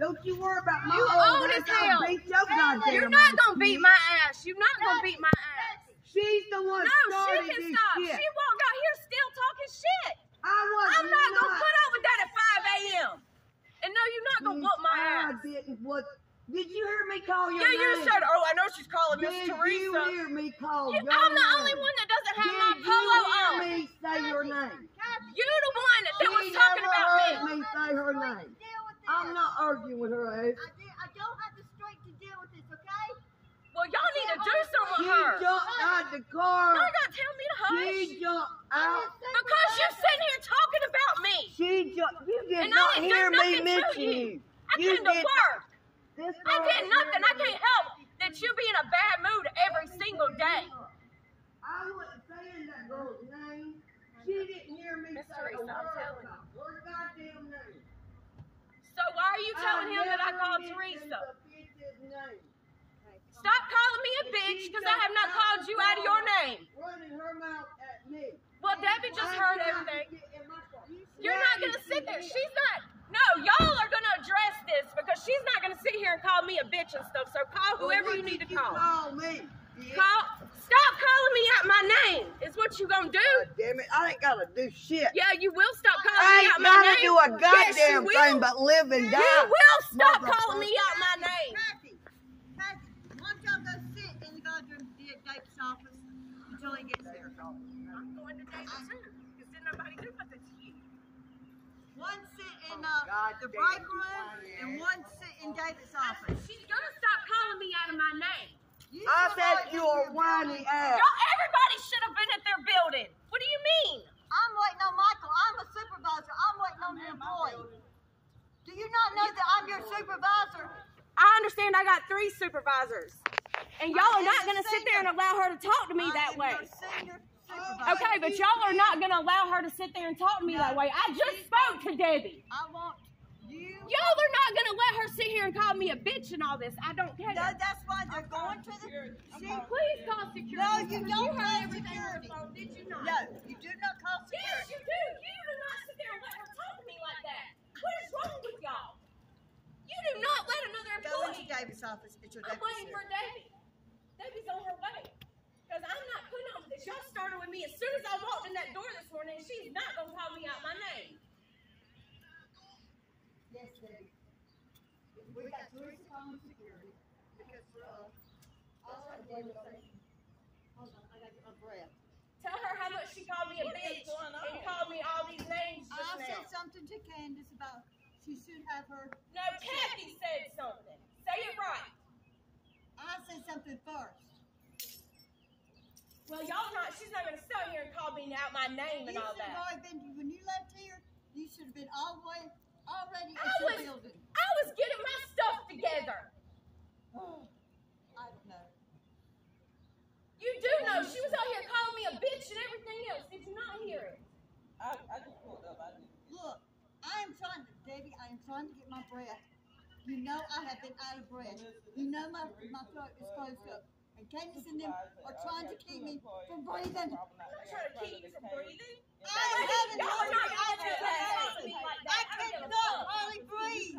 Don't you worry about my You old as hell. Beat your goddamn You're not gonna beat my ass. You're not gonna beat my ass. She's the one No, she can stop. shit. She walked out here still talking shit. I was I'm not gonna put up with that at 5 a.m. And no, you're not gonna Bitch, whoop my I ass. didn't. What? Did you hear me call your Yeah, name? you said, oh, I know she's calling Miss Teresa. Did you hear me call You- your I'm the name? only one that doesn't have Did my you polo hear on. me say your name? You the one that, that was talking about me. me say her name. Deal with this. I'm not arguing with her ass. I, did, I don't have the strength to deal with this, okay? Well, y'all need to do something She with her. jumped out the car. Y'all gotta tell me to hush. She jumped out. Because you're sitting here talking about me. She jumped. You did And not didn't do hear me nothing to mention you. you. I You came to work. This I did nothing. I can't help that you be in a bad mood every single day. I wasn't saying that girl's name. She didn't hear me Miss say Teresa, a I'm word telling about her goddamn name. So why are you telling him that I called Teresa? the bitch's name. Stop calling me a bitch because I have not called you out of your name. Running her mouth at me. Well, Debbie just heard everything. get in my car. You're not gonna sit there. She's not. No, y'all are gonna address this because she's not gonna sit here and call me a bitch and stuff. So call whoever you need to call. Call me. Call. Stop calling me out my name. Is what you gonna do? God damn it! I ain't gotta do shit. Yeah, you will stop calling I me out my name. I ain't gotta do a goddamn will. thing but live and die. You will stop Motherfucker. calling me out my name. Kathy, Kathy, why y'all go sit in the goddamn Dave's office until he gets there? I'm going to David too because then nobody do nothing to you. One sit in Oh, uh, God the damn break room and one sit in David's office. She's gonna stop calling me out of my name. You I sit said you in a whiny ass. Y'all, everybody should have been at their building. What do you mean? I'm waiting on Michael. I'm a supervisor. I'm waiting on the employee. Do you not know that I'm your supervisor? I understand I got three supervisors. And y'all are not going to sit there and allow her to talk to me I that way. your senior supervisor. Okay, but y'all are not going to allow her to sit there and talk to me that way. I just spoke to Debbie. I want you. Y'all are not going to let her sit here and call me a bitch and all this. I don't care. No, that's why they're going to the. See, Please call security. No, you don't heard call the security. phone, Did you not? no, you do not call security. Yes, you do. You do not sit there and let her talk to me like that. What is wrong with y'all? You do not let another employee. Go into employee. David's office. It's your I'm waiting for Debbie. Debbie's on her way. Because I'm not putting up with this. Y'all started with me as soon as I walked in that door this morning, and she's not going to call me out my name. Yes, David. We got three phone security because uh, all right, David. Hold on, I gotta get my breath. Tell her how much she called me a bitch and called me all these names just I now. said something to Candace about she should have her. No, Kathy said something. Say it right. I said something first. Well, y'all not. She's not gonna sit here and call me out my name and you all should have that. been when you left here. You should have been all the way already I was- building. I was getting my stuff together. I don't know. You do know she was out here calling me a bitch and everything else. Did you not hear it? I, I just pulled up. I didn't. Look, I am trying to, Debbie. I am trying to get my breath. You know I have been out of breath. You know my my throat is closed up. And Candace and them are trying to keep me from breathing. I'm not trying to keep you from breathing. I am having Y'all are not I gonna let her talk to me like that. I don't give a cannot fuck. hardly breathe.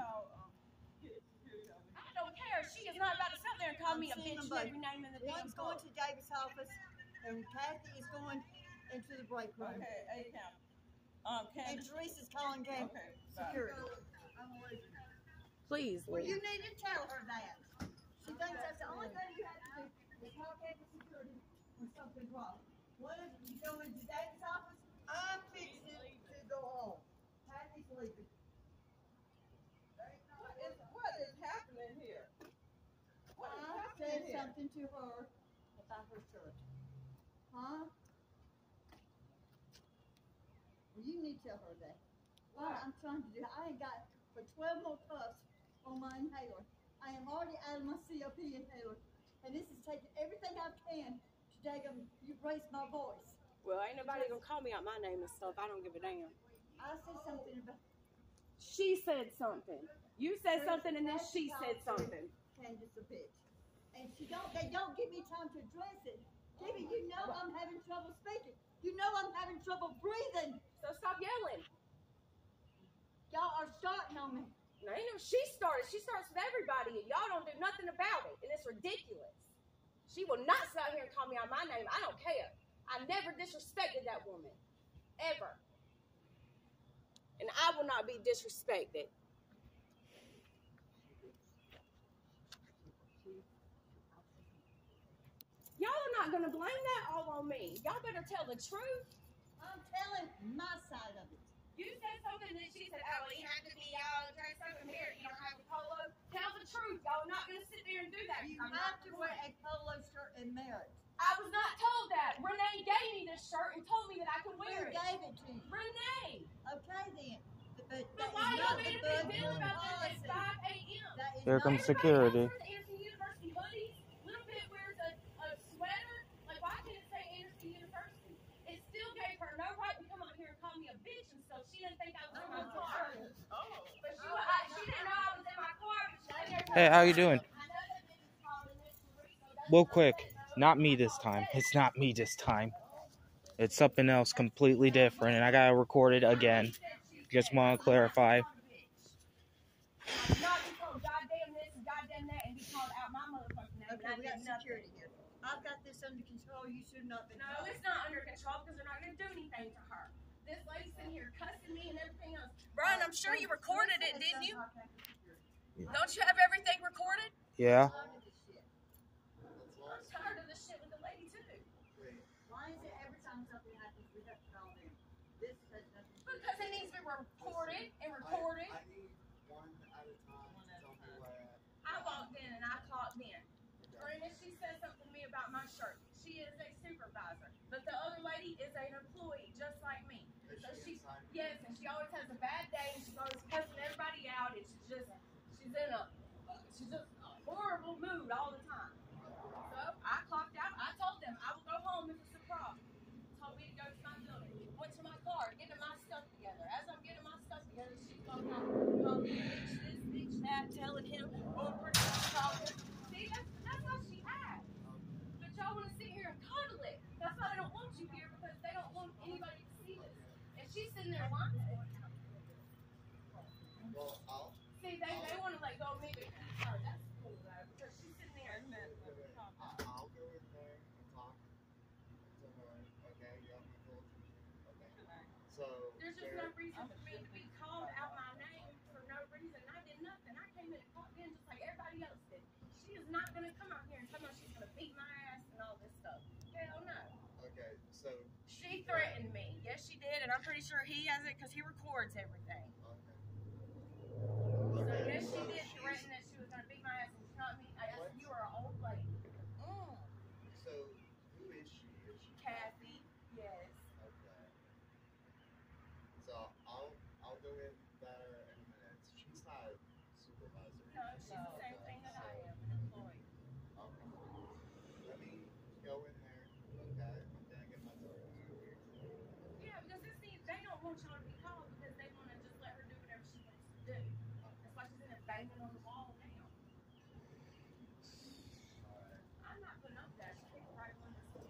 I don't care. She is not about to sit there and call I'm me a bitch them and every name in the damn One's going to David's office, and Kathy is going into the break room. Okay, hey, Cam. Um, And Teresa's calling Cam Okay, security. Please, Well, you need to tell her that. She thinks that's the only thing you have to do is call Kathy security when something's wrong. What if you go into David's office? I'm fixing to go home. Kathy's leaving. What is, what is happening here? What is I happening said here? something to her about her shirt. Huh? Well, you need to tell her that. What I'm trying to do, I ain't got for twelve more puffs on my inhaler. I am already out of my COP inhaler, and this is taking everything I can to take them, you raise my voice. Well, ain't nobody gonna call me out my name and stuff. I don't give a damn. I said something about She said something. You said something, and then she said something. Candace a bitch. And she don't, they don't give me time to address it. Debbie, you know I'm having trouble speaking. You know I'm having trouble breathing. So stop yelling. Y'all are starting on me. No, you know, she started. She starts with everybody, and y'all don't do nothing about it, and it's ridiculous. She will not sit out here and call me out my name. I don't care. I never disrespected that woman, ever, and I will not be disrespected. Y'all are not gonna blame that all on me. Y'all better tell the truth. I'm telling my side of it. You said something that she said, oh, he had to be y'all dressed up in here. You don't have a polo. Tell the truth. Y'all are not going to sit there and do that. You I'm have to wear a polo shirt and merit. I was not told that. Renee gave me this shirt and told me that I could Who wear it. gave it to you? Renee. Okay then. But But why is y'all not made a big deal about this at 5 a.m.? That is Here not comes security. Everybody else wears Anderson University hoodies. Little bit wears a, a sweater. Like, why can't it say Anderson University? It still gave her no right to come up here and call me a bitch and stuff. She didn't think I was in my oh, car. Oh. But she, oh, wa- I, she didn't know I was in my car. But she later Hey, how you doing? I know that bitch is calling this Teresa. That's Well, not quick. It. Not me this time. It's not me this time. It's something else completely different, and I gotta record it again. Just want to clarify. Not be told goddamn this and goddamn that and be called out my motherfucking name. Okay, we got security here. I've got this under control. You should not be. No, it's not under control because they're not going to do anything to her. This lady's sitting here cussing me and everything else. Brian, I'm sure you recorded it, didn't you? Don't you have everything recorded? Yeah. I'm tired of this shit with the lady too. Why is it every time something happens, we have to call them? This has nothing to do with Because it needs to be recorded and recorded. I, I need one at a time to tell me where I walked in and I clocked in. Granted, she said something to me about my shirt. She is a supervisor, but the other lady is an employee just like me. Is So she she, yes, and she always has a bad day, and she's always cussing everybody out, and she's just, she's in a, she's just a horrible mood all the time. So I clocked out. I told them I will go home if it's a problem. Told me to go to my building. Went to my car, getting my stuff together. As I'm getting my stuff together, she's going home, calling me bitch this, bitch that, telling him, oh, pretty much calling him. See, that's, that's how she acts. But y'all want to sit here and cuddle it. That's why they don't want you here because they don't want anybody to see this. And she's sitting there lying. Well, I'll, See, they, they want to let go of me, but oh, that's cool though, because she's sitting there. I'll, I'll go in there and talk to her. Okay, you have my full attention. Okay. So There's just no reason for me to be called out my name for no reason. I did nothing. I came in and clocked in just like everybody else did. She is not going to come out here and tell me she's going to beat my ass and all this stuff. Hell no. Okay, so She threatened me. Yes, she did, and I'm pretty sure he has it because he records everything. okay. So yes, she did threaten that she was going to beat my ass and not me. I said, you are an old lady. Mm, So who is she? Is she Kathy, yes. Okay. So I'll I'll go in there in a minute. She's not supervisor. No, she's same thing that I am, an employee. Okay. Let me go in there. Okay. I'm gonna get my stuff. Yeah, because this thing, they don't want y'all to be called because they want to just let her do whatever she wants to do. That's why she's in there banging on the wall now. Alright. I'm not putting up with that. She kicked right on this thing.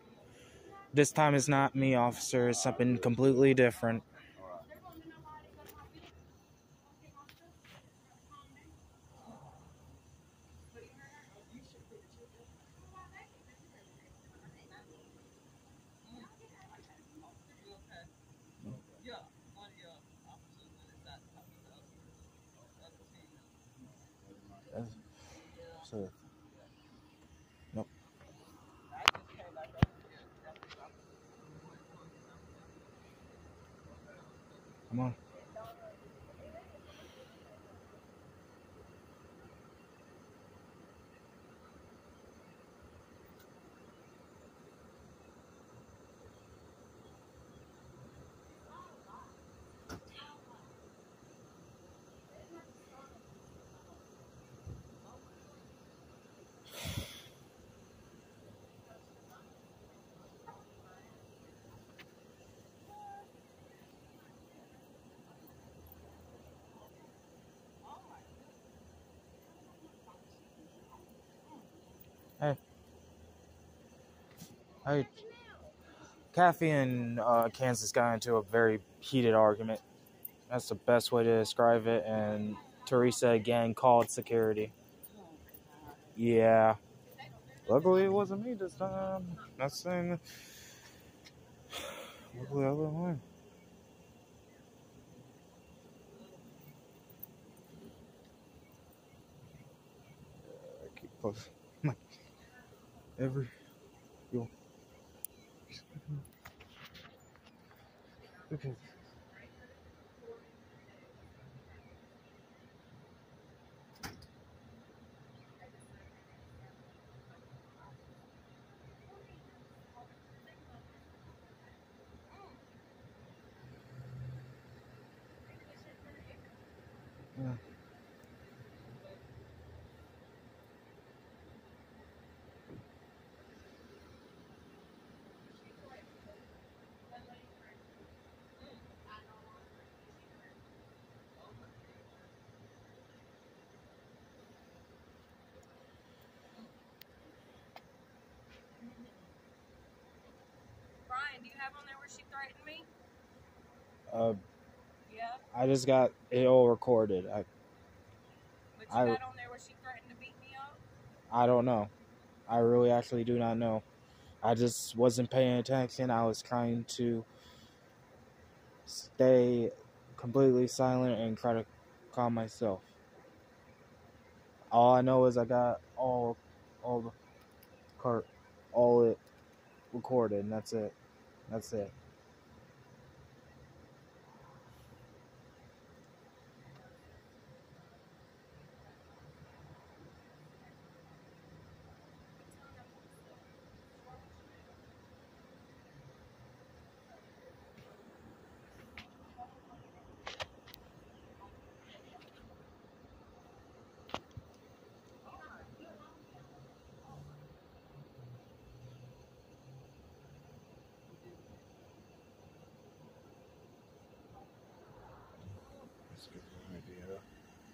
This time it's not me, officer. It's something completely different. They're going to know why they go to my business. I'll get my stuff. Calm down. But you heard her? You should put it to Why they think they do everything? You okay? Yeah, one of your officers that is not talking to us. Other team. That's- Yeah. So, I just came back over here. That's the officer. come on. I, Kathy and uh, Candace got into a very heated argument. That's the best way to describe it. And Teresa again called security. Yeah. Luckily, it wasn't me this time. Not saying. Luckily, other way. I keep. My every Okay. Brian, do on there where she threatened me? Uh, Yeah. I just got it all recorded. I But you I- got on there where she threatened to beat me up? I don't know. I really actually do not know. I just wasn't paying attention. I was trying to stay completely silent and try to calm myself. All I know is I got all all the cart all it recorded and that's it. That's it.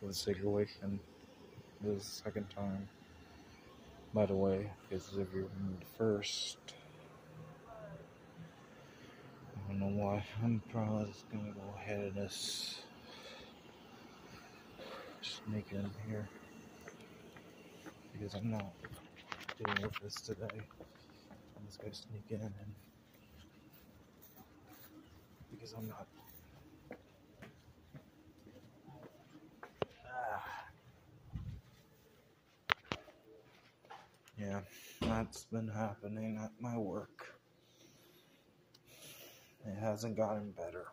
The situation the second time. By the way, because if you remember the first, I don't know why. I'm probably just gonna go ahead and just sneak in here because I'm not dealing with this today. I'm just gonna sneak in and because I'm not. Yeah, that's been happening at my work. It hasn't gotten better.